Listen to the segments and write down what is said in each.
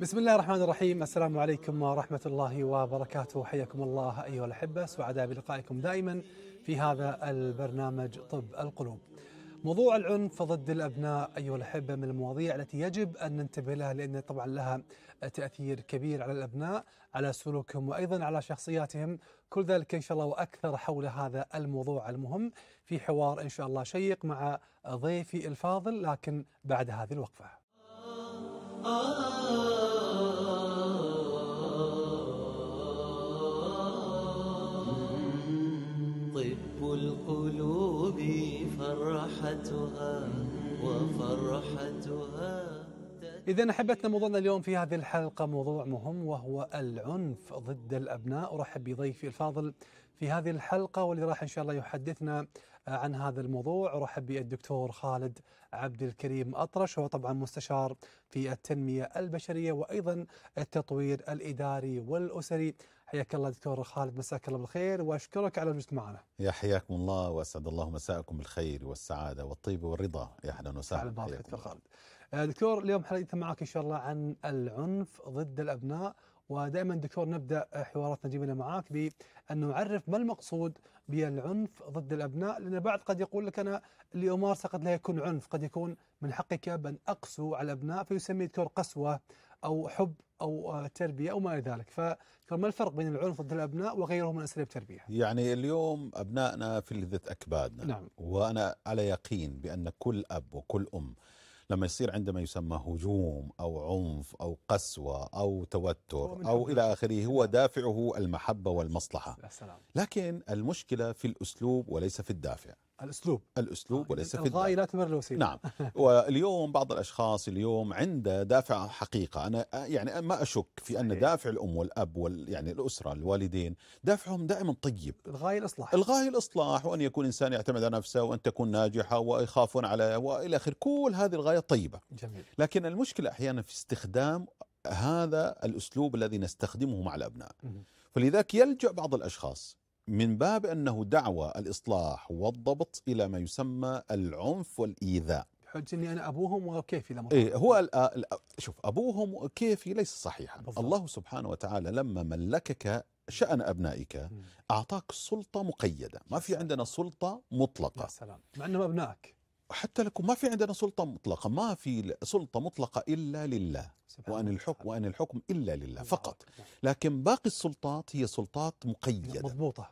بسم الله الرحمن الرحيم. السلام عليكم ورحمة الله وبركاته. حياكم الله أيها الأحبة. سعداء بلقائكم دائما في هذا البرنامج طب القلوب. موضوع العنف ضد الأبناء أيها الأحبة من المواضيع التي يجب أن ننتبه لها لأن طبعا لها تأثير كبير على الأبناء على سلوكهم وأيضا على شخصياتهم. كل ذلك إن شاء الله وأكثر حول هذا الموضوع المهم في حوار إن شاء الله شيق مع ضيفي الفاضل لكن بعد هذه الوقفة. طب القلوب فرحتها وفرحتها. إذا أحبتنا موضوعنا اليوم في هذه الحلقة موضوع مهم وهو العنف ضد الأبناء. أرحب بضيفي الفاضل في هذه الحلقة واللي راح إن شاء الله يحدثنا عن هذا الموضوع. أرحب بالدكتور خالد عبد الكريم أطرش هو طبعا مستشار في التنمية البشرية وأيضا التطوير الإداري والأسري. حياك الله دكتور خالد مساك الله بالخير وأشكرك على وجودك معنا. يا حياكم الله وأسعد الله مساءكم بالخير والسعادة والطيب والرضا. يا أهلا وسهلا. دكتور. خالد. آه، دكتور اليوم حديثنا معك إن شاء الله عن العنف ضد الأبناء ودائما دكتور نبدأ حواراتنا جميله معاك بأن نعرف ما المقصود بالعنف ضد الأبناء لأن البعض قد يقول لك أنا اللي امارسه قد لا يكون عنف قد يكون من حقك اب ان أقسو على الأبناء فيسميه دكتور قسوة أو حب أو آه، تربية أو ما إلى ذلك فدكتور ما الفرق بين العنف ضد الأبناء وغيره من أساليب التربية؟ يعني اليوم أبنائنا فلذة أكبادنا نعم. وأنا على يقين بأن كل أب وكل أم لما يصير عندما يسمى هجوم أو عنف أو قسوة أو توتر أو إلى آخره هو نعم. دافعه المحبة والمصلحة لكن المشكلة في الأسلوب وليس في الدافع الأسلوب. الأسلوب وليس في الغاية لا تبرر الوسيلة. نعم. واليوم بعض الأشخاص اليوم عنده دافع حقيقة. أنا يعني ما أشك في أن. دافع الأم والأب وال يعني الأسرة الوالدين دافعهم دائما طيب. الغاية الإصلاح. الغاية الإصلاح وأن يكون إنسان يعتمد على نفسه وأن تكون ناجحة ويخافون على وإلى اخره كل هذه الغاية طيبة. جميل. لكن المشكلة أحيانا في استخدام هذا الأسلوب الذي نستخدمه مع الأبناء. فلذلك يلجأ بعض الأشخاص من باب أنه دعوه الإصلاح والضبط إلى ما يسمى العنف والإيذاء. بحجة إني أنا أبوهم وكيف اذا إيه هو ال- ال- شوف أبوهم كيفي ليس صحيحا. بالضبط. الله سبحانه وتعالى لما ملكك شأن أبنائك. أعطاك سلطة مقيدة. ما في عندنا سلطة يا مطلقة سلام. مع أنهم أبنائك. حتى لكم ما في عندنا سلطة مطلقة. ما في سلطة مطلقة إلا لله. وأن الحكم وأن الحكم إلا لله فقط. لكن باقي السلطات هي سلطات مقيدة. مضبوطة.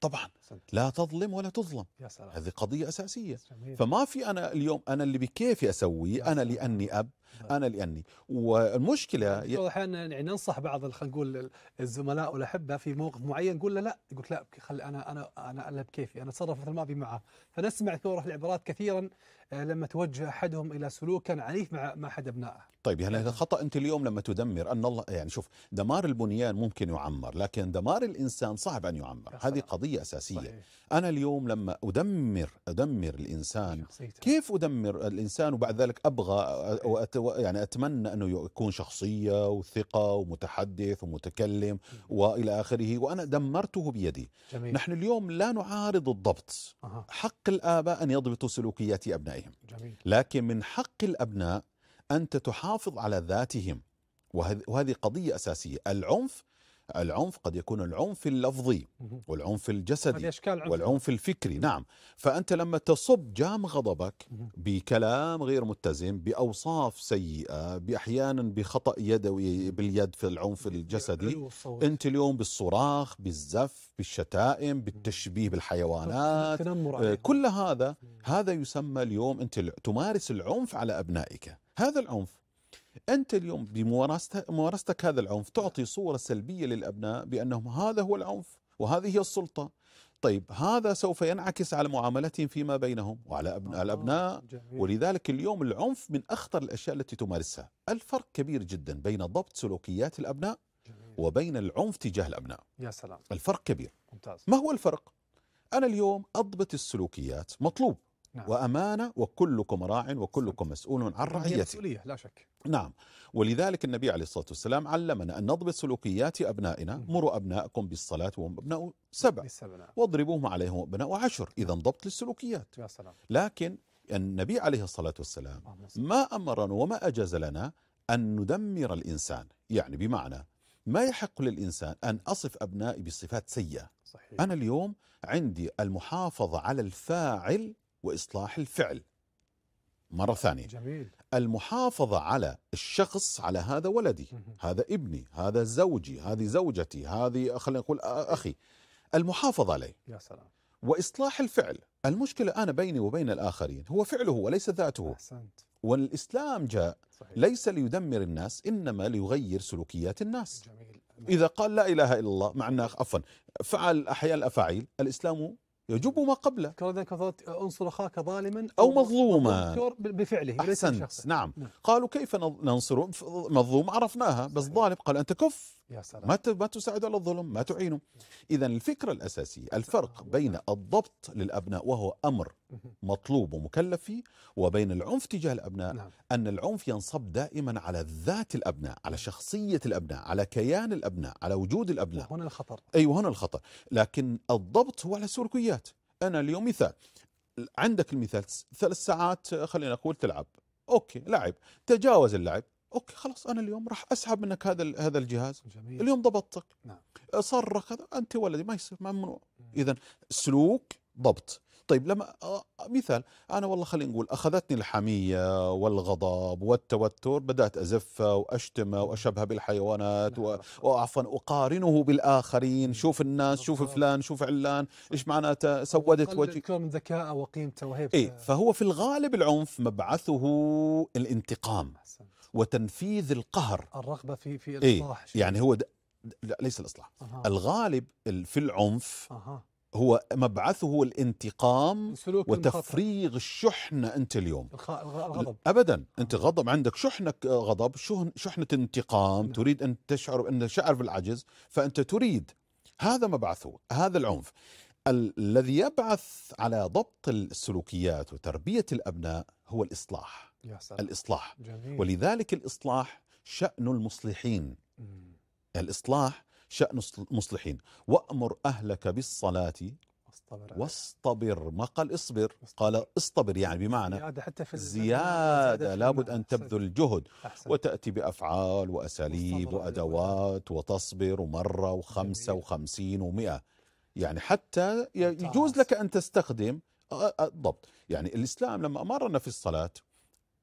طبعا. لا تظلم ولا تظلم. يا سلام. هذه قضية أساسية. جميل. فما في أنا اليوم أنا اللي بكيفي أسوي؟ أنا. لأني أب نعم. أنا لأني. والمشكلة دكتور أحيانا يعني ننصح بعض خلينا نقول الزملاء والاحبه في موقف معين نقول له لا. يقول لا خلي أنا أنا أنا أنا بكيفي. أنا أتصرف مثل ما أبي معه. فنسمع دكتور العبارات كثيرا آه، لما توجه أحدهم إلى سلوك كان عنيف مع مع أحد أبنائه. طيب يعني هذا خطأ أنت اليوم لما تدمر أن الله يعني شوف دمار البنيان ممكن يعمر لكن دمار الإنسان صعب أن يعمر. هذه سلام. قضية أساسية. صحيح. أنا اليوم لما أدمر أدمر الإنسان شخصيته. كيف أدمر الإنسان وبعد ذلك أبغى وأت يعني أتمنى أنه يكون شخصية وثقة ومتحدث ومتكلم وإلى آخره وأنا دمرته بيدي. جميل. نحن اليوم لا نعارض الضبط. أها. حق الآباء أن يضبطوا سلوكيات أبنائهم. جميل. لكن من حق الأبناء أنت تحافظ على ذاتهم وهذ- وهذه قضية أساسية العنف العنف قد يكون العنف اللفظي. والعنف الجسدي. والعنف الفكري نعم فأنت لما تصب جام غضبك. بكلام غير متزن بأوصاف سيئة بأحيانا بخطأ يدوي باليد في العنف الجسدي. أنت اليوم بالصراخ بالزف بالشتائم بالتشبيه بالحيوانات آه،. كل هذا هذا يسمى اليوم ال- تمارس العنف على أبنائك هذا العنف. أنت اليوم بممارستك ممارستك هذا العنف تعطي صورة سلبية للأبناء بأنهم هذا هو العنف وهذه هي السلطة. طيب هذا سوف ينعكس على معاملتهم فيما بينهم وعلى أبناء آه، الأبناء. جميل. ولذلك اليوم العنف من أخطر الأشياء التي تمارسها. الفرق كبير جدا بين ضبط سلوكيات الأبناء جميل. وبين العنف تجاه الأبناء. يا سلام. الفرق كبير. ممتاز. ما هو الفرق؟ أنا اليوم أضبط السلوكيات مطلوب. نعم. وأمانة وكلكم راع وكلكم مسؤول عن رعيته. مسؤولية لا شك. نعم. ولذلك النبي عليه الصلاة والسلام علمنا أن نضبط سلوكيات أبنائنا مم. مروا أبنائكم بالصلاة وهم أبناء سبع. نعم. واضربوهم عليهم أبناء عشر إذا ضبط للسلوكيات. يا سلام. لكن النبي عليه الصلاة والسلام. ما أمرنا وما أجاز لنا أن ندمر الإنسان. يعني بمعنى ما يحق للإنسان أن أصف أبنائي بصفات سيئة. صحيح. أنا اليوم عندي المحافظة على الفاعل وإصلاح الفعل. مرة ثانية. جميل. المحافظة على الشخص على هذا ولدي. هذا ابني هذا زوجي هذه زوجتي هذه خلينا نقول أخي. المحافظة عليه. يا سلام. وإصلاح الفعل. المشكلة أنا بيني وبين الآخرين هو فعله وليس ذاته. أحسنت. والإسلام جاء صحيح. ليس ليدمر الناس إنما ليغير سلوكيات الناس. جميل. إذا قال لا إله إلا الله مع أنه عفوا فعل أحياء الأفاعيل الإسلام يجب ما قبله. كفرت انصر أخاك ظالما أو مظلوما. بفعله بشخصه. نعم. نعم. قالوا كيف ننصر؟ مظلوم عرفناها بس. ظالم. قال أنت كف. يا سلام. ما ما تساعد على الظلم ما تعينه. إذا الفكرة الأساسية الفرق بين الضبط للأبناء وهو أمر. مطلوب ومكلف فيه وبين العنف تجاه الأبناء نعم. أن العنف ينصب دائما على ذات الأبناء على شخصية الأبناء على كيان الأبناء على وجود الأبناء. هنا الخطر. أيوة هنا الخطأ لكن الضبط هو على السلوكيات أنا اليوم مثال. عندك المثال ثلاث ساعات خلينا نقول تلعب. okay لعب. تجاوز اللعب. okay خلاص أنا اليوم راح أسحب منك هذا هذا الجهاز. جميل. اليوم ضبطتك. نعم. صرخ هذا أنت ولدي ما يصير ممنوع إذا سلوك ضبط. طيب لما آه، مثال أنا والله خلينا نقول أخذتني الحمية والغضب والتوتر بدأت أزفة وأشتمة واشبهه بالحيوانات و... وعفوا أقارنه بالآخرين. شوف الناس شوف. فلان شوف علان إيش معناته؟ سودت وجهي. من ذكائه وقيمته وهيبته إيه فهو في الغالب العنف مبعثه الانتقام. وتنفيذ القهر. الرغبة في في إيه، الإصلاح شيء. يعني هو. لا ليس الإصلاح. أها. الغالب ال- في العنف أها. هو مبعثه الانتقام. وتفريغ الشحنة أنت اليوم. الغضب. ابدا. أنت غضب. عندك شحنه غضب. شحن- شحنة انتقام. نعم. تريد أن تشعر بأن شعر بالعجز. فأنت تريد هذا مبعثه هذا العنف. ال- الذي يبعث على ضبط السلوكيات وتربية الأبناء هو الإصلاح. يا سلام الإصلاح جميل ولذلك الإصلاح شأن المصلحين مم. الإصلاح شأن المصلحين وأمر أهلك بالصلاة واصطبر. واصطبر ما قال اصبر قال اصطبر يعني بمعنى زيادة حتى في زيادة لابد. أن. تبذل جهد أحسنت. وتأتي بأفعال وأساليب وأدوات وتصبر ومرة وخمسة جميل. وخمسين ومئة يعني حتى. يجوز لك أن تستخدم الضبط يعني الإسلام لما أمرنا في الصلاة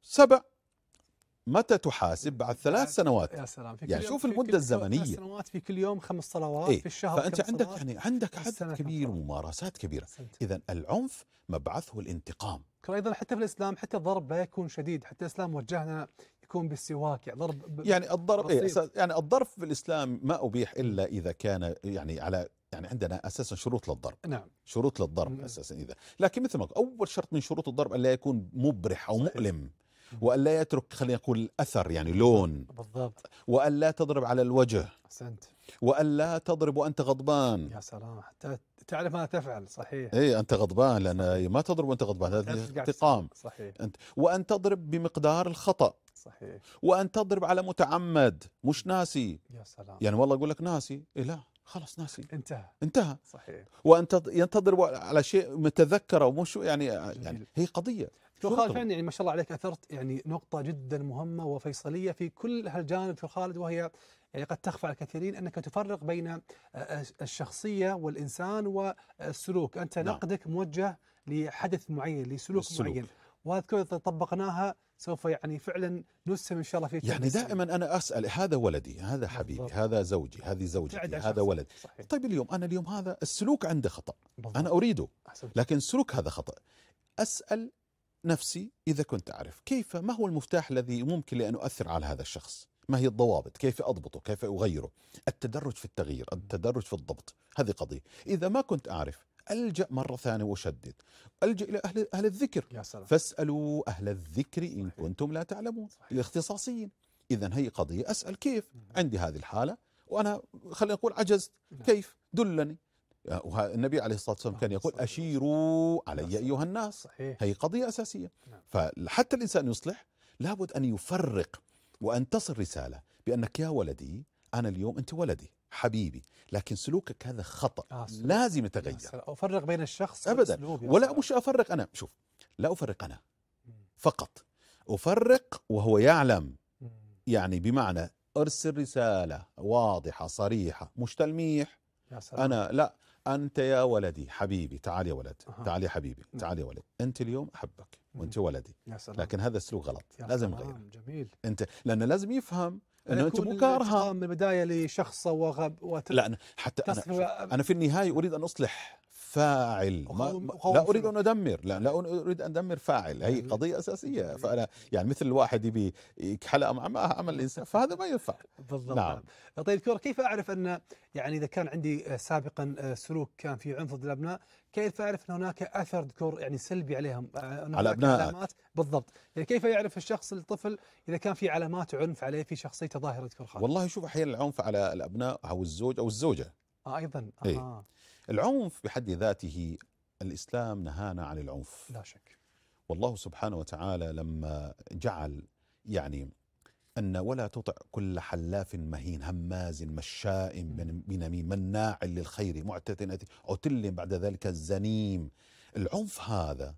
سبع متى تحاسب بعد ثلاث سنوات يا سلام في يعني شوف كل- الزمنية. ثلاث سنوات في كل يوم خمس صلوات إيه، في الشهر خمس عندك. يعني عندك عدد كبير؟ وممارسات أحسنت. إذا العنف مبعثه الانتقام أيضا حتى في الإسلام حتى الضرب لا يكون شديد حتى الإسلام وجهنا يكون بالسواك يعني ضرب يعني الضرب إيه بسيط. يعني الضرب في الإسلام ما أبيح إلا إذا كان يعني على يعني عندنا أساسا شروط للضرب نعم شروط للضرب. أساسا إذا لكن مثل ما أول شرط من شروط الضرب الا يكون مبرح أو صحيح. مؤلم والا يترك خلينا نقول اثر يعني لون. بالضبط. والا تضرب على الوجه. أحسنت. والا تضرب وأنت غضبان. يا سلام حتى تعرف ماذا تفعل صحيح. اي أنت غضبان لأن ما تضرب وأنت غضبان هذا انتقام. صحيح. أنت وأن تضرب بمقدار الخطأ. صحيح. وأن تضرب على متعمد مش ناسي. يا سلام. يعني والله أقول لك ناسي. إيه لا. خلاص ناسي. انتهى. انتهى. صحيح. وان تض- ين تضرب على شيء متذكره ومش يعني يعني هي قضية. شو خالد؟ فعلا يعني ما شاء الله عليك أثرت يعني نقطة جدا مهمة وفيصلية في كل هالجانب دكتور خالد وهي يعني قد تخفى على الكثيرين أنك تفرق بين آه، الشخصية والإنسان والسلوك، أنت نعم. نقدك موجه لحدث معين لسلوك السلوك. معين. وهذا كله إذا طبقناها سوف يعني فعلا نسهم إن شاء الله في يعني دائما أنا أسأل هذا ولدي هذا حبيبي بالضبط. هذا زوجي هذه زوجتي هذا. ولد. صحيح. طيب اليوم أنا اليوم هذا السلوك عنده خطأ. بالضبط. أنا أريده أحسنت. لكن السلوك هذا خطأ. أسأل نفسي إذا كنت أعرف كيف ما هو المفتاح الذي ممكن لأن أؤثر على هذا الشخص؟ ما هي الضوابط؟ كيف أضبطه؟ كيف أغيره؟ التدرج في التغيير التدرج في الضبط. هذه قضية. إذا ما كنت أعرف ألجأ مرة ثانية وأشدد. ألجأ إلى أهل أهل الذكر. يا سلام. فاسألوا أهل الذكر إن. كنتم لا تعلمون. صحيح. الاختصاصيين إذا هي قضية أسأل كيف عندي هذه الحالة وأنا خلينا نقول عجزت. نعم. كيف؟ دلني. النبي عليه الصلاة والسلام كان يقول. أشيروا علي. أيها الناس. صحيح. هي قضية أساسية. نعم. فحتى الإنسان يصلح لابد أن يفرق وأن تصل رسالة بأنك يا ولدي أنا اليوم أنت ولدي. حبيبي لكن سلوكك هذا خطأ آه، سلوك. لازم يتغير. أفرق بين الشخص يا ولا. مش أفرق أنا شوف لا أفرق أنا مم. فقط أفرق وهو يعلم. يعني بمعنى أرسل رسالة واضحة صريحة مش تلميح يا سلام أنا لا أنت يا ولدي حبيبي تعال يا ولد أها. تعال يا حبيبي نعم. تعال يا ولد أنت اليوم أحبك وأنت. ولدي يا سلام لكن هذا السلوك غلط يا لازم نغيره جميل أنت لأنه لازم يفهم إنه أنت مو كارهة. الانتقام من البدايه لشخص وغب وت... لا أنا حتى أنا أنا في النهاية أريد أن أصلح فاعل. ما لا أريد. أن أدمر. لا لا أريد أن أدمر فاعل. هي. قضية أساسية. فأنا يعني مثل الواحد يبي يكحلق مع ما عمل الإنسان. فهذا ما ينفع. بالضبط. نعم. طيب دكتور كيف أعرف أن يعني إذا كان عندي آه، سابقا آه، سلوك كان في عنف ضد الأبناء كيف أعرف أن هناك أثر دكتور يعني سلبي عليهم؟ آه، على. علامات؟ بالضبط. يعني كيف يعرف الشخص الطفل إذا كان في علامات عنف عليه في شخصيته ظاهرة دكتور خالد والله شوف أحيانا العنف على الأبناء أو الزوج أو الزوجة. آه أيضا. إيه. العنف بحد ذاته الإسلام نهانا عن العنف لا شك والله سبحانه وتعالى لما جعل يعني أن ولا تطع كل حلاف مهين هماز مشاء بن- بنميم مناع للخير معتد عتل بعد ذلك الزنيم العنف هذا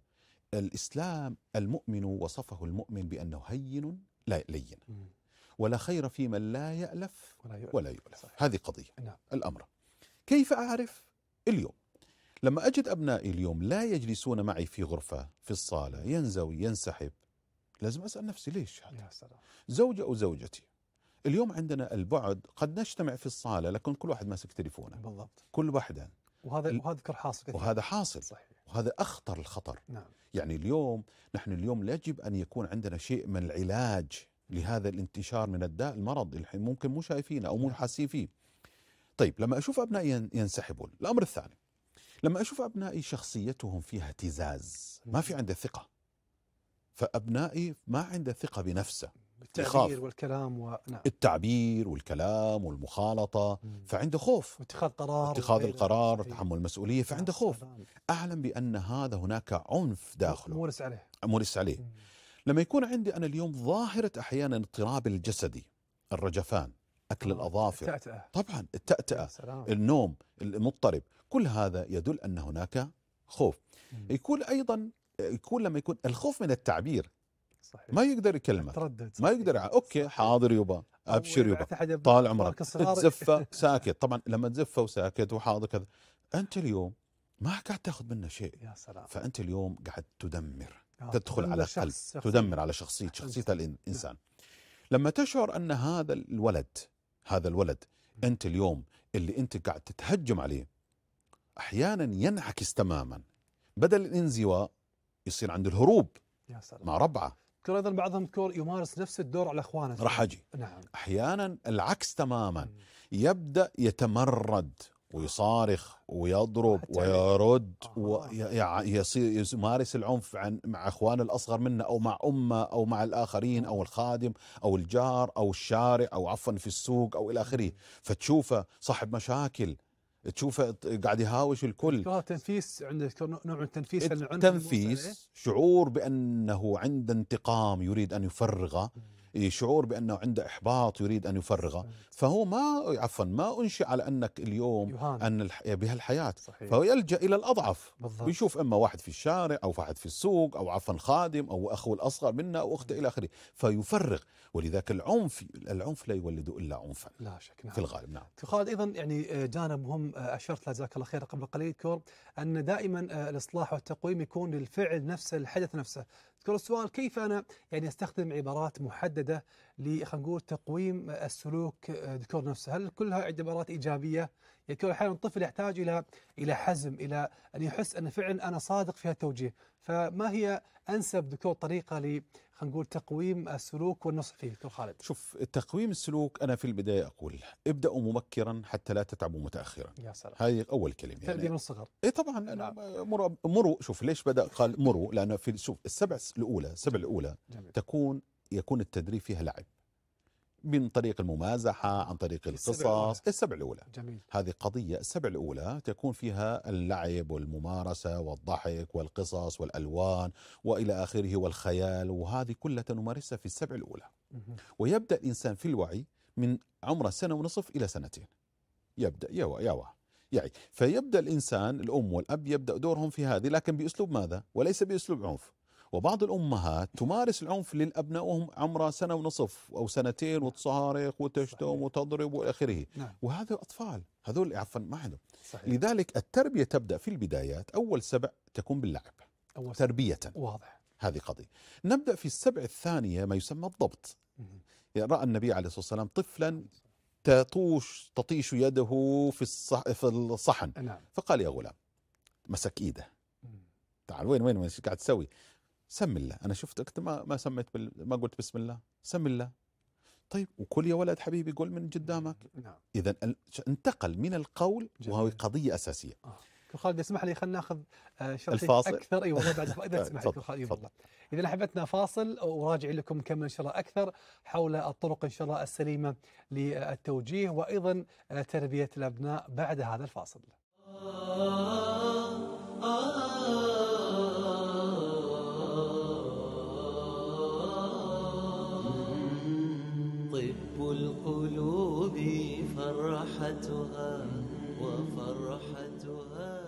الإسلام المؤمن وصفه المؤمن بأنه هين لا لين. ولا خير في من لا يألف ولا يؤلم. ولا يؤلف صحيح. هذه قضية نعم. الأمر كيف أعرف اليوم. لما أجد أبنائي اليوم لا يجلسون معي في غرفة في الصالة ينزوي ينسحب لازم أسأل نفسي ليش هذا؟ يا سلام. زوجة أو زوجتي. اليوم عندنا البعد قد نجتمع في الصالة لكن كل واحد ماسك تليفونه. بالضبط. كل واحدة وهذا ال- وهذا حاصل كثير. وهذا حاصل. صحيح. وهذا أخطر الخطر. نعم. يعني اليوم نحن اليوم يجب أن يكون عندنا شيء من العلاج لهذا الانتشار من الداء المرض الحين ممكن مو شايفينه أو مو حاسين فيه. طيب لما أشوف أبنائي ين- ينسحبون الأمر الثاني لما أشوف أبنائي شخصيتهم فيها اهتزاز ما في عنده ثقة فأبنائي ما عنده ثقة بنفسه يخاف. التعبير والكلام ونعم التعبير والكلام والمخالطة فعنده خوف واتخاذ قرار اتخاذ. القرار صحيح. تحمل المسؤولية فعنده يا خوف سلام. أعلم بأن هذا هناك عنف داخله مورس عليه مورس عليه مم. لما يكون عندي أنا اليوم ظاهرة أحيانا اضطراب الجسدي الرجفان أكل الأظافر. التأتأة. طبعا التأتأة سلام. النوم المضطرب كل هذا يدل أن هناك خوف. مم. يكون أيضا يكون لما يكون الخوف من التعبير. صحيح. ما يقدر يكلمك. ما يقدر يع- أوكي حاضر يبا أبشر يبا طال عمرك. تزفه ساكت. طبعا لما تزفة وساكت وحاضر كذا. أنت اليوم ما قاعد تأخذ منه شيء. يا سلام. فأنت اليوم قاعد تدمر. آه، تدخل على قلب. تدمر على شخصية شخصية الانسان لما تشعر أن هذا الولد هذا الولد. أنت اليوم اللي أنت قاعد تتهجم عليه أحيانا ينعكس تماما. بدل الانزواء يصير عنده الهروب يا سلام. مع ربعه. دكتور أيضا بعضهم دكتور يمارس نفس الدور على أخوانه. راح أجي. نعم. أحيانا العكس تماما. مم. يبدأ يتمرد. ويصارخ ويضرب حتى ويرد آه. ويصير يمارس العنف عن مع اخوانه الأصغر منه أو مع أمه أو مع الآخرين أو الخادم أو الجار أو الشارع أو عفوا في السوق أو إلى آخره. فتشوفه صاحب مشاكل تشوفه قاعد يهاوش الكل. تنفيس دكتور نوع من التنفيس؟ تنفيس شعور بأنه عنده انتقام يريد أن يفرغه. شعور بأنه عنده إحباط يريد أن يفرغه. فهو ما عفوا ما أنشئ على أنك اليوم يهان. أن الح... بهالحياة. صحيح. فهو يلجأ إلى الأضعف. بالضبط. بيشوف إما واحد في الشارع أو واحد في السوق أو عفوا خادم أو اخوه الأصغر منه أو أخته إلى آخره. فيفرغ. ولذلك العنف العنف لا يولد إلا عنفا. لا شك نعم. في الغالب نعم. خالد أيضا يعني آه، جانب مهم آه، أشرت له جزاك الله خير قبل قليل دكتور أن دائما آه، الإصلاح والتقويم يكون للفعل نفسه الحدث نفسه. دكتور السؤال كيف أنا يعني أستخدم عبارات محددة ل خلينا نقول تقويم آه، السلوك؟ آه، دكتور نفسه هل كلها عبارات إيجابية؟ يعني كل أحيانا الطفل يحتاج إلى إلى حزم إلى أن يحس أن فعلا أنا صادق في التوجيه فما هي أنسب دكتور طريقة ل خلينا نقول تقويم السلوك والنصح فيه؟ دكتور خالد. شوف تقويم السلوك أنا في البداية أقول ابدأوا مبكرا حتى لا تتعبوا متاخرا. يا سلام. هذه أول كلمة. تربيه يعني من الصغر. اي طبعا أنا مروا مروا شوف ليش بدأ؟ قال مروا لأنه في شوف السبع الأولى السبع الأولى جميل. تكون يكون التدريب فيها لعب. من طريق الممازحة عن طريق الأولى. القصص السبع الأولى جميل هذه قضية السبع الأولى تكون فيها اللعب والممارسة والضحك والقصص والألوان وإلى آخره والخيال وهذه كلها نمارسها في السبع الأولى. ويبدأ الإنسان في الوعي من عمره سنة ونصف إلى سنتين يبدأ يوا يوا يعني فيبدأ الإنسان الأم والأب يبدأ دورهم في هذه لكن بأسلوب ماذا؟ وليس بأسلوب عنف وبعض الأمهات تمارس العنف للابناء وهم عمرها سنة ونصف أو سنتين وتصارخ وتشتم. وتضرب وإلى آخره. نعم. وهذا اطفال هذول عفوا ما عندهم. لذلك التربية تبدأ في البدايات أول سبع تكون باللعب أول تربية. واضح. هذه قضية. نبدأ في السبع الثانية ما يسمى الضبط. يعني رأى النبي عليه الصلاة والسلام طفلا تطوش تطيش يده في الصح في الصحن. نعم. فقال يا غلام مسك إيده. تعال وين وين قاعد تسوي؟ سم الله. أنا شفتك ما ما سميت بال... ما قلت بسم الله. سم الله. طيب وكل يا ولد حبيبي قول من قدامك. نعم. إذا انتقل من القول وهو. قضية أساسية. دكتور خالد اسمح لي خلينا ناخذ آه، الفاصل. أكثر. اي والله بعد اذا تسمح لي خالد. إذا احبتنا فاصل وراجع لكم نكمل إن شاء الله أكثر حول الطرق إن شاء الله السليمة للتوجيه وأيضا آه، تربية الأبناء بعد هذا الفاصل. طب القلوب فرحتها وفرحتها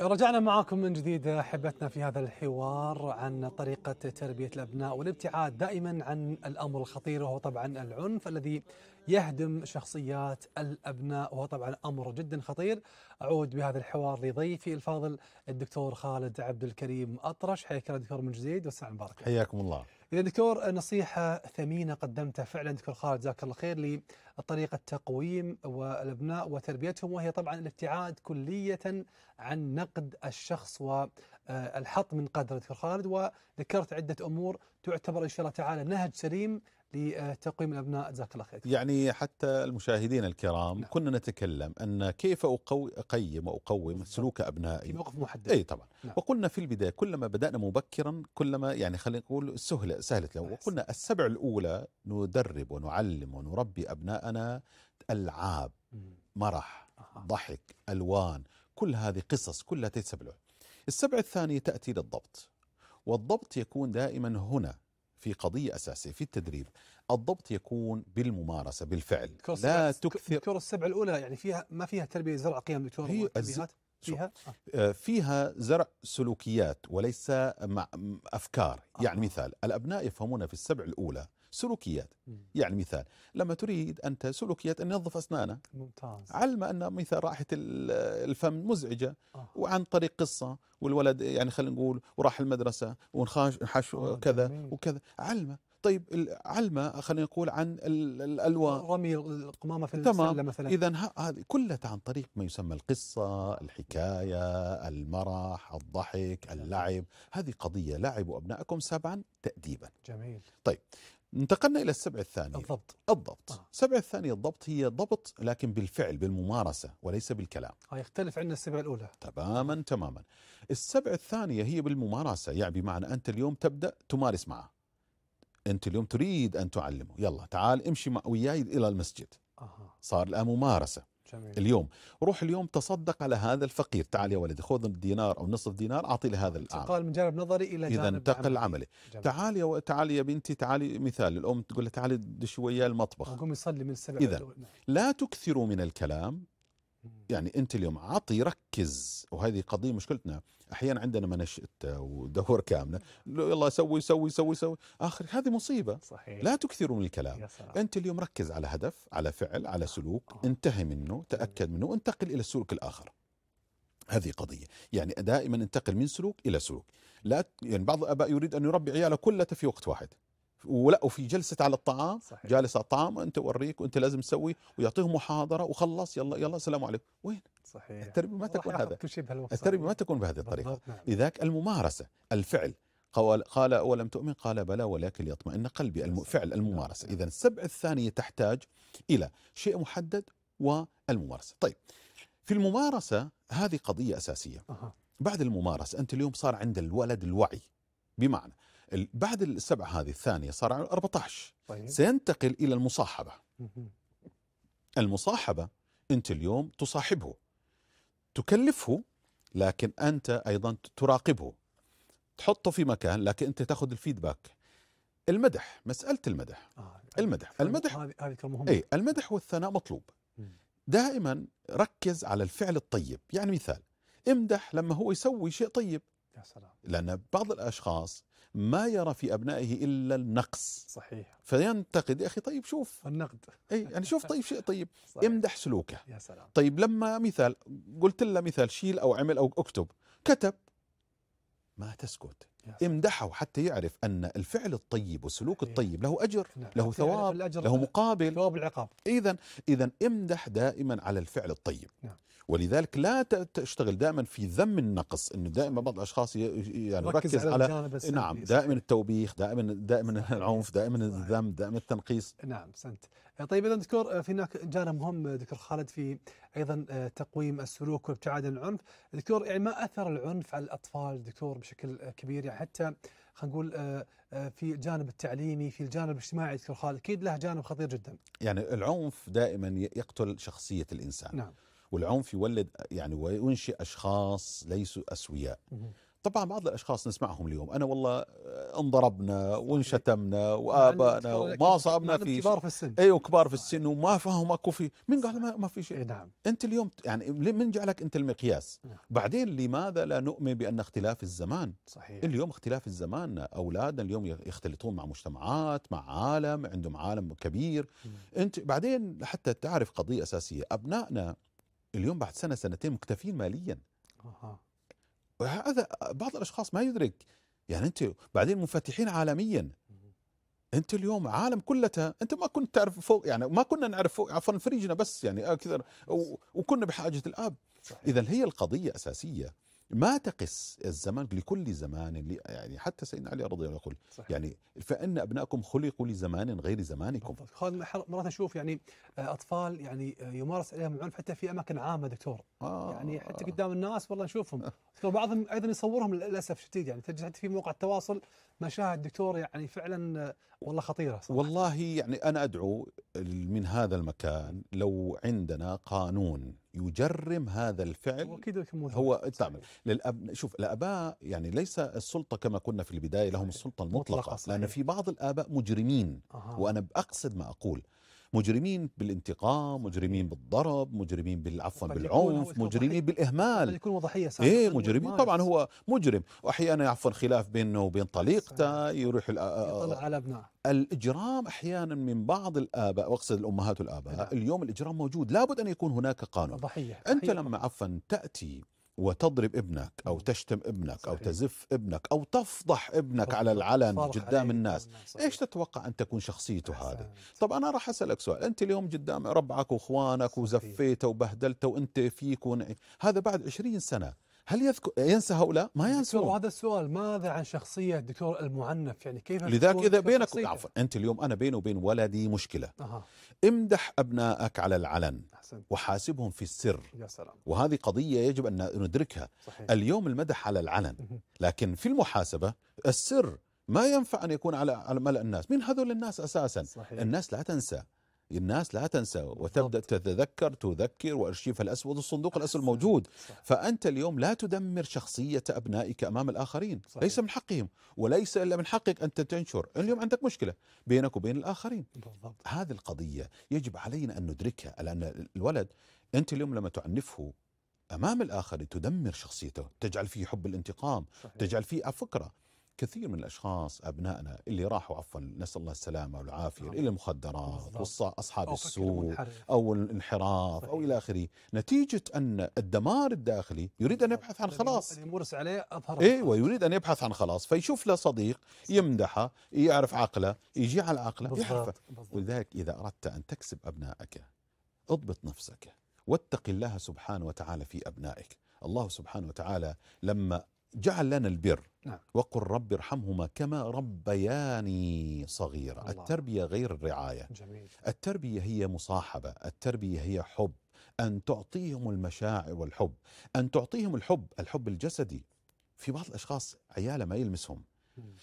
رجعنا معاكم من جديد أحبتنا في هذا الحوار عن طريقة تربية الأبناء والابتعاد دائما عن الأمر الخطير وهو طبعا العنف الذي يهدم شخصيات الأبناء وهو طبعا أمر جدا خطير. أعود بهذا الحوار لضيفي الفاضل الدكتور خالد عبد الكريم أطرش حياك الله دكتور من جديد والسلام مبارك. حياكم الله إذا دكتور نصيحة ثمينة قدمتها فعلا دكتور خالد جزاك الله خير لطريقة تقويم والأبناء وتربيتهم وهي طبعا الابتعاد كلية عن نقد الشخص والحط من قدر دكتور خالد. وذكرت عدة أمور تعتبر إن شاء الله تعالى نهج سليم لتقويم الأبناء جزاك الله خير يعني حتى المشاهدين الكرام نعم. كنا نتكلم أن كيف أقيم وأقوم. سلوك في ابنائي موقف محدد إي طبعا نعم. وقلنا في البداية كلما بدأنا مبكرا كلما يعني خلينا نقول سهلة سهلت له. وقلنا السبع الأولى ندرب ونعلم ونربي أبنائنا ألعاب. مرح أها. ضحك ألوان كل هذه قصص كلها تتسبع له السبع الثانية تأتي للضبط والضبط يكون دائما هنا في قضية أساسية في التدريب الضبط يكون بالممارسة بالفعل لا تكثر دكتور السبع الأولى يعني فيها ما فيها تربية زرع قيم دكتور شوف. فيها آه. آه، فيها زرع سلوكيات وليس مع م- أفكار يعني آه. مثال الأبناء يفهمون في السبع الأولى سلوكيات. يعني مثال لما تريد انت سلوكيات أن ينظف اسنانه ممتاز علم أن مثال رائحه ال- الفم مزعجة آه. وعن طريق قصة والولد يعني خلينا نقول وراح المدرسة ونخاش نحش آه، كذا جميل. وكذا علمه طيب علمه خلينا نقول عن ال- الألوان رمي القمامة في تمام. السلة مثلا إذا هذه كلها عن طريق ما يسمى القصة، الحكاية، المرح، الضحك، اللعب، هذه قضية لعبوا أبنائكم سبعا تاديبا. جميل انتقلنا إلى السبع الثانية بالضبط الضبط. آه. السبع الثانية الضبط هي ضبط لكن بالفعل بالممارسة وليس بالكلام. ها يختلف عن السبع الأولى تماما تماما. السبع الثانية هي بالممارسة يعني بمعنى أنت اليوم تبدأ تمارس معه. أنت اليوم تريد أن تعلمه، يلا تعال امشي مع وياي إلى المسجد. أها صار الان ممارسة. جميل اليوم روح اليوم تصدق على هذا الفقير تعال يا ولدي خذ الدينار أو نصف دينار أعطي لهذا الأعمى انتقال من جانب نظري إذا جانب انتقل عملي. تعال يا و- تعال يا بنتي تعالي مثال الأم تقول لها تعالي دش وياي المطبخ قوم يصلي من السبع. نعم. لا تكثروا من الكلام. يعني أنت اليوم عطي ركز وهذه قضية مشكلتنا. أحيانا عندنا منشئه ودور كاملة. يلا سوي سوي سوي سوي. آخر هذه مصيبة. صحيح. لا تكثروا من الكلام. أنت اليوم ركز على هدف على فعل على سلوك. آه. انتهي منه تأكد منه وانتقل إلى السلوك الآخر. هذه قضية. يعني دائما انتقل من سلوك إلى سلوك. لا يعني بعض الآباء يريد أن يربي عياله كلها في وقت واحد. ولا وفي جلسة على الطعام صحيح. جالس على الطعام أنت وريك وأنت لازم تسوي ويعطيهم محاضرة وخلص يلا يلا السلام عليكم. وين؟ صحيح. التربية ما تكون هذا التربية ما. تكون بهذه الطريقة. نعم. لذاك الممارسة الفعل. قال قال أولم تؤمن؟ قال بلى ولكن ليطمئن قلبي. الم- فعل الممارسة. نعم. اذا السبع الثانية تحتاج إلى شيء محدد والممارسة. طيب في الممارسة هذه قضية أساسية. بعد الممارسة أنت اليوم صار عند الولد الوعي. بمعنى بعد السبع هذه الثانية صار على 14 طيب. سينتقل إلى المصاحبة. مهم. المصاحبة أنت اليوم تصاحبه. تكلفه لكن أنت أيضا تراقبه. تحطه في مكان لكن أنت تأخذ الفيدباك. المدح مسألة المدح. آه. المدح. طيب، المدح هذه مهمة أي المدح والثناء مطلوب. دائما ركز على الفعل الطيب. يعني مثال امدح لما هو يسوي شيء طيب. يا سلام. لأن بعض الأشخاص ما يرى في أبنائه إلا النقص. صحيح. فينتقد يا أخي طيب شوف. النقد. اي يعني شوف طيب شيء طيب صحيح. امدح سلوكه. يا سلام. طيب لما مثال قلت له مثال شيل أو عمل أو اكتب كتب ما تسكت. امدحه حتى يعرف أن الفعل الطيب والسلوك. الطيب له أجر نعم. له ثواب له مقابل. ثواب العقاب. اذا اذا امدح دائما على الفعل الطيب. نعم. ولذلك لا تشتغل دائما في ذم النقص إنه دائما بعض الأشخاص يعني ركز يركز على على نعم. دائما التوبيخ دائما دائما. العنف دائما. الذم دائما التنقيص. نعم سنت. طيب اذا دكتور في هناك جانب مهم دكتور خالد في أيضا آه، تقويم السلوك وابتعاد عن العنف. دكتور يعني ما أثر العنف على الأطفال دكتور بشكل كبير؟ يعني حتى خلينا نقول آه، آه، في الجانب التعليمي في الجانب الاجتماعي دكتور خالد أكيد له جانب خطير جدا. يعني العنف دائما يقتل شخصية الإنسان. نعم. والعنف يولد يعني وينشئ أشخاص ليسوا أسوياء. طبعا بعض الأشخاص نسمعهم اليوم. أنا والله انضربنا وانشتمنا إن وآبائنا وما مع صابنا إنهم في كبار في السن. أيوه كبار في السن وما فهموا اكو في. مين قال ما, ما في شيء؟ اي نعم. أنت اليوم يعني من جعلك أنت المقياس. نعم. بعدين لماذا لا نؤمن بأن اختلاف الزمان؟ صحيح. اليوم اختلاف الزمان أولادنا اليوم يختلطون مع مجتمعات مع عالم عندهم عالم كبير. أنت بعدين حتى تعرف قضية أساسية. أبنائنا اليوم بعد سنة سنتين مكتفين ماليا. أها. وهذا بعض الأشخاص ما يدرك. يعني انت بعدين منفتحين عالميا. انت اليوم عالم كلها أنت ما كنت تعرف فوق يعني ما كنا نعرف فوق عفوا فريجنا بس يعني آه كذا. وكنا بحاجة الآب. اذا هي القضية أساسية. ما تقس الزمان لكل زمان يعني حتى سيدنا علي رضي الله عنه يقول صحيح. يعني فإن ابنائكم خلقوا لزمان غير زمانكم. خالد مرات نشوف يعني آه، أطفال يعني آه، يمارس عليهم العنف حتى في أماكن عامة دكتور آه يعني حتى قدام الناس والله نشوفهم بعضهم أيضا يصورهم للأسف الشديد يعني تجد حتى في مواقع التواصل مشاهد دكتور يعني فعلا آه، والله خطيرة صراحة. والله يعني أنا أدعو من هذا المكان لو عندنا قانون يجرم هذا الفعل. هو. تعمل للأب شوف الاباء يعني ليس السلطة كما كنا في البداية لهم. السلطة المطلقة. لأن في بعض الآباء مجرمين. وأنا أقصد ما أقول مجرمين بالانتقام مجرمين بالضرب مجرمين هو بالعنف مجرمين ضحية. قد بالاهمال يكون ضحيه سابقة. إيه قد مجرمين. طبعا هو مجرم. واحيانا عفوا خلاف بينه وبين طليقته يروح يطلع على أبنائه. الإجرام أحيانا من بعض الآباء وأقصد الأمهات والآباء نعم. اليوم الإجرام موجود لابد أن يكون هناك قانون. ضحية أنت ضحية. لما عفوا تأتي وتضرب ابنك أو مم. تشتم ابنك أو صحيح. تزف ابنك أو تفضح ابنك على. العلن قدام الناس صحيح. إيش تتوقع أن تكون شخصيته هذه. طب أنا راح أسألك سؤال أنت اليوم قدام ربعك وإخوانك صحيح. وزفيته وبهدلته وأنت فيك ونعي. هذا بعد 20 سنة هل يذكر ينسى هؤلاء؟ ما ينسون. وهذا السؤال ماذا عن شخصية دكتور المعنف؟ يعني كيف لذلك تكون بينك؟ عفوا أنت اليوم أنا بيني وبين ولدي مشكلة. أها. امدح أبنائك على العلن أحسنت. وحاسبهم في السر. يا سلام. وهذه قضية يجب أن ندركها. صحيح. اليوم المدح على العلن. لكن في المحاسبة السر ما ينفع أن يكون على على ملأ الناس. من هذول الناس أساسا. صحيح. الناس لا تنسى. الناس لا تنسى وتبدأ تتذكر تذكر وأرشيف الأسود والصندوق الأسود. موجود صح. فأنت اليوم لا تدمر شخصية أبنائك أمام الآخرين صحيح. ليس من حقهم وليس إلا من حقك ان تنشر اليوم عندك مشكلة بينك وبين الآخرين بالضبط هذه القضية يجب علينا أن ندركها لأن الولد أنت اليوم لما تعنفه أمام الآخرين تدمر شخصيته تجعل فيه حب الانتقام صحيح. تجعل فيه فكره كثير من الأشخاص أبنائنا اللي راحوا عفوا نسأل الله السلامة والعافية نعم. إلى المخدرات. واصحاب السوء. أو الانحراف أو. إلى آخره نتيجة أن الدمار الداخلي يريد أن يبحث عن خلاص يمارس عليه أظهر إيه ويريد أن يبحث عن خلاص فيشوف له صديق يمدحه يعرف عقله يجي على عقله يعرفه. ولذلك إذا أردت أن تكسب أبنائك اضبط نفسك واتق الله سبحانه وتعالى في أبنائك الله سبحانه وتعالى لما جعل لنا البر. نعم. وقل رب ارحمهما كما ربياني صغيرا. الله. التربية غير الرعاية. جميل. التربية هي مصاحبة. التربية هي حب. أن تعطيهم المشاعر والحب. أن تعطيهم الحب. الحب الجسدي. في بعض الأشخاص عيالة ما يلمسهم.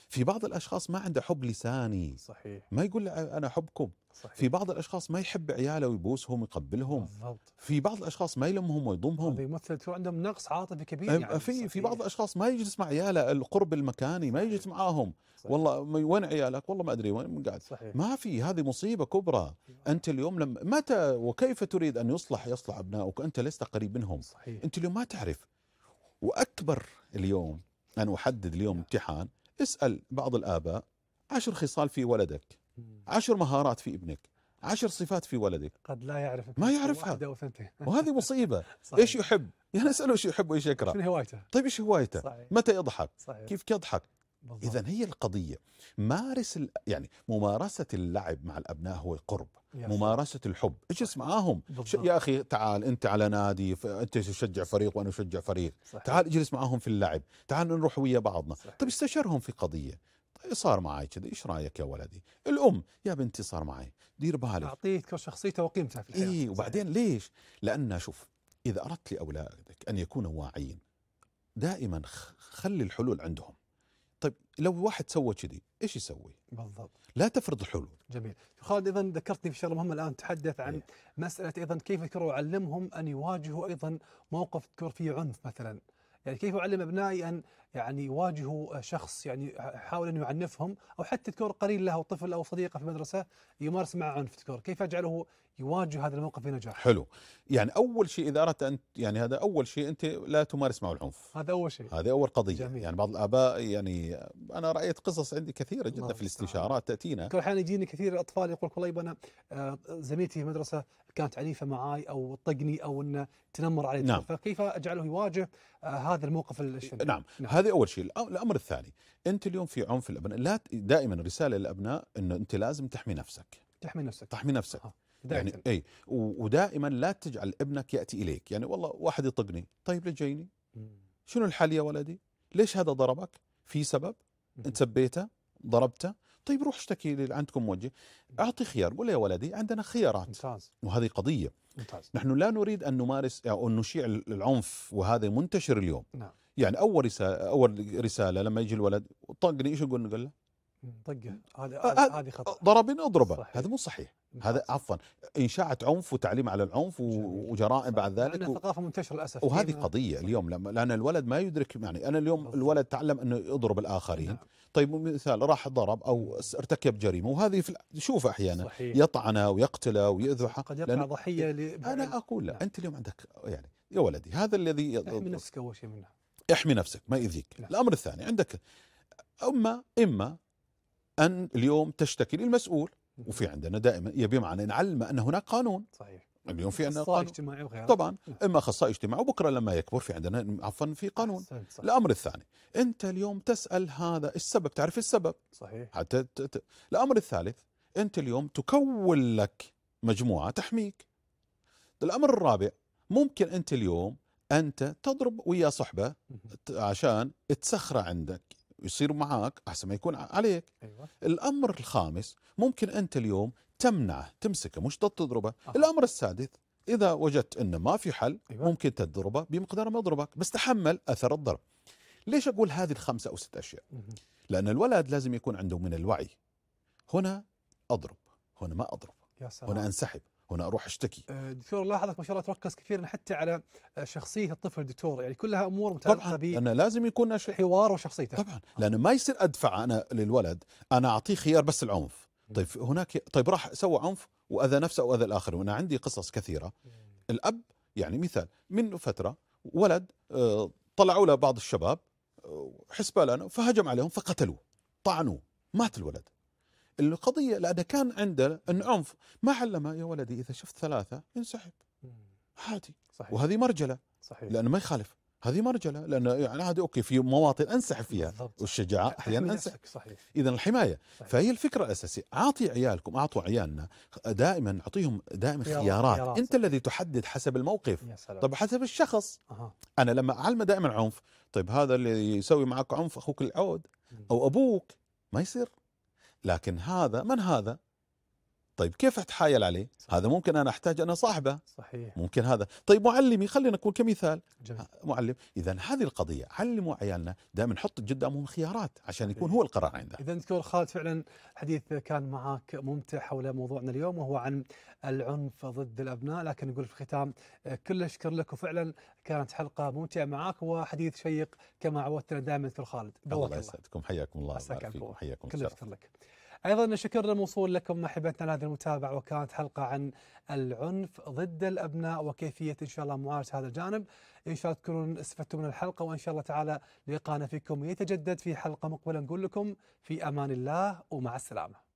في بعض الأشخاص ما عنده حب لساني. صحيح. ما يقول له أنا أحبكم صحيح. في بعض الأشخاص ما يحب عياله ويبوسهم ويقبلهم. بالضبط. في بعض الأشخاص ما يلمهم هذا ويضمهم يمثل دكتور عندهم نقص عاطفي كبير يعني. في في صحيح. بعض الأشخاص ما يجلس مع عياله القرب المكاني ما يجلس معاهم. صحيح. والله وين عيالك؟ والله ما أدري وين قاعد. صحيح. ما في هذه مصيبة كبرى. أنت اليوم لما متى وكيف تريد أن يصلح يصلح أبنائك وأنت لست قريب منهم؟ صحيح. أنت اليوم ما تعرف. وأكبر اليوم أنا أحدد اليوم امتحان اسأل بعض الآباء عشر خصال في ولدك عشر مهارات في ابنك عشر صفات في ولدك. قد لا يعرف ما يعرفها. واحدة وهذه مصيبة. صحيح. إيش يحب؟ يعني أسأله إيش يحب وإيش يكره. شنو هوايته؟ طيب إيش هوايته؟ صحيح. متى يضحك؟ صحيح. كيف يضحك؟ اذا هي القضية. مارس. يعني ممارسة اللعب مع الأبناء هو سلام. ممارسة الحب. اجلس. معاهم. بالضبط. يا أخي تعال أنت على نادي ف... أنت تشجع فريق وأنا أشجع فريق. صحيح. تعال اجلس معاهم في اللعب. تعال نروح ويا بعضنا. صحيح. طيب استشرهم في قضية. طيب صار معي كذا إيش رأيك يا ولدي؟ الأم. يا بنتي صار معي دير بالك. اعطيه شخصيته وقيمته في الحياة. اي وبعدين ليش؟ لأن شوف إذا أردت لأولادك أن يكونوا واعيين دائما خلي الحلول عندهم. طيب لو واحد سوى كذي إيش يسوي؟ بالضبط. لا تفرض الحلول. جميل. خالد أيضا ذكرتني في شغلة مهمة الآن تحدث عن إيه. مسألة أيضا كيف تذكر اعلمهم أن يواجهوا أيضا موقف تذكر فيه عنف مثلا. يعني كيف اعلم أبنائي أن يعني يواجهوا شخص يعني يحاول أن يعنفهم أو حتى تذكر قرين له أو طفل أو صديقه في المدرسة يمارس معه عنف تذكر كيف أجعله يواجه هذا الموقف بنجاح حلو يعني أول شيء إذا أردت أن يعني هذا أول شيء أنت لا تمارس معه العنف هذا أول شيء هذه أول قضية جميل. يعني بعض الآباء يعني أنا رأيت قصص عندي كثيرة جدا في. الاستشارات تأتينا كل أحيانا يجيني كثير الأطفال يقول والله يبا أنا آه، زميلتي في المدرسة كانت عنيفة معاي أو طقني أو إنه تنمر علي نعم. فكيف أجعله يواجه آه، هذا الموقف الشنيع نعم. نعم. هذه أول شيء. الأمر الثاني أنت اليوم في عنف الأبناء. لا دائما رساله للأبناء إنه أنت لازم تحمي نفسك. تحمي نفسك. تحمي نفسك. آه، بداية يعني اي ودائما لا تجعل ابنك يأتي إليك. يعني والله واحد يطقني. طيب ليش جايني. شنو الحل يا ولدي؟ ليش هذا ضربك؟ في سبب؟ أنت سبيته؟ ضربته؟ طيب روح اشتكي عندكم موجه. أعطي خيار. قول يا ولدي عندنا خيارات. ممتاز. وهذه قضية. ممتاز. نحن لا نريد أن نمارس أو أن نشيع العنف وهذا منتشر اليوم. نعم. يعني أول رسالة أول رسالة لما يجي الولد طقني إيش نقول نقول له طقه هذا آه، هذا- آه، هذه خطأ ضربني اضربه. هذا مو صحيح ممتاز. هذا عفوا انشاءة عنف وتعليم على العنف. وجرائم بعد ذلك لأنها و- ثقافة منتشرة للأسف وهذه فينا. قضية اليوم لما لأن الولد ما يدرك يعني أنا اليوم. الولد تعلم إنه يضرب الآخرين نعم. طيب مثال راح ضرب أو ارتكب جريمة وهذه في نشوفه أحيانا صحيح يطعنه ويقتله ويذبحه قد يقع لأن ضحية ل... أنا أقول له نعم. أنت اليوم عندك يعني يا ولدي هذا الذي احمي نفسك أول شيء منها احمي نفسك ما يؤذيك. الأمر الثاني عندك اما إما أن اليوم تشتكي للمسؤول وفي عندنا دائما يبي معنا نعلم أن هناك قانون. صحيح. اليوم في عندنا قانون. اجتماعي وغيره. طبعا. نعم. إما أخصائي اجتماعي وبكرة لما يكبر في عندنا عفوا في قانون. أحسنت، صح. الأمر الثاني أنت اليوم تسأل هذا السبب؟ تعرف السبب؟ صحيح. حتى ت- ت- الأمر الثالث أنت اليوم تكون لك مجموعة تحميك. الأمر الرابع ممكن أنت اليوم أنت تضرب ويا صحبة عشان تسخره عندك يصير معاك أحسن ما يكون عليك. أيوه. الأمر الخامس ممكن أنت اليوم تمنعه تمسكه مش تضربه. آه. الأمر السادس إذا وجدت انه ما في حل أيوة. ممكن تضربه بمقدار ما يضربك بس تحمل أثر الضرب. ليش أقول هذه الخمسة أو ست أشياء؟ مهم. لأن الولد لازم يكون عنده من الوعي. هنا أضرب هنا ما أضرب يا سلام. هنا أنسحب. هنا أروح أشتكي. آه، دكتور لاحظك ما شاء الله تركز كثيرا حتى على آه، شخصية الطفل دكتور يعني كلها أمور متعلقة طبعا لأنه لازم يكون شيء بحوار وشخصيته. طبعا لأنه ما يصير أدفع أنا للولد أنا أعطيه خيار بس العنف. طيب هناك طيب راح سوى عنف وأذى نفسه وأذى الآخر وأنا عندي قصص كثيرة. الأب يعني مثال من فترة ولد آه، طلعوا له بعض الشباب حسبالنا فهجم عليهم فقتلوه طعنوه مات الولد. القضية لأنه كان عنده العنف ما علمه يا ولدي إذا شفت ثلاثة انسحب. عادي. صحيح. وهذه مرجلة. صحيح. لأنه ما يخالف. هذه مرجلة. لأنه يعني هذه أوكي في مواطن أنسحب فيها. بالضبط. والشجاعة أحيانا أنسحب. صحيح. اذا الحماية. صحيح. فهي الفكرة الأساسية. أعطي عيالكم أعطوا عيالنا دائما أعطيهم دائما خيارات- خيارات. أنت الذي تحدد حسب الموقف. يا طب حسب الشخص. أها. أنا لما أعلمه دائما عنف طيب هذا اللي يسوي معك عنف أخوك العود. أو أبوك ما يصير. لكن هذا من هذا؟ طيب كيف أتحايل عليه؟ صح. هذا ممكن أنا أحتاج أنا صاحبه صحيح. ممكن هذا. طيب معلمي خلينا نكون كمثال. جميل. معلم إذا هذه القضية علموا عيالنا دائما نحط قدامهم خيارات عشان يكون صحيح. هو القرار عنده. إذا دكتور خالد فعلا حديث كان معك ممتع حول موضوعنا اليوم وهو عن العنف ضد الأبناء. لكن نقول في الختام آه، كل الشكر لك وفعلا كانت حلقة ممتعة معك وحديث شيق كما عودتنا دائما. دكتور خالد الله يسعدكم. حياكم الله. ويبارك فيكم. حياكم كل الشكر لك. أيضا الشكر موصول لكم احبتنا لهذه المتابعة وكانت حلقة عن العنف ضد الأبناء وكيفية إن شاء الله معالجه هذا الجانب. إن شاء الله تكونون استفدتم من الحلقة وإن شاء الله تعالى لقاءنا فيكم يتجدد في حلقة مقبلة. نقول لكم في أمان الله ومع السلامة.